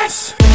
Yes!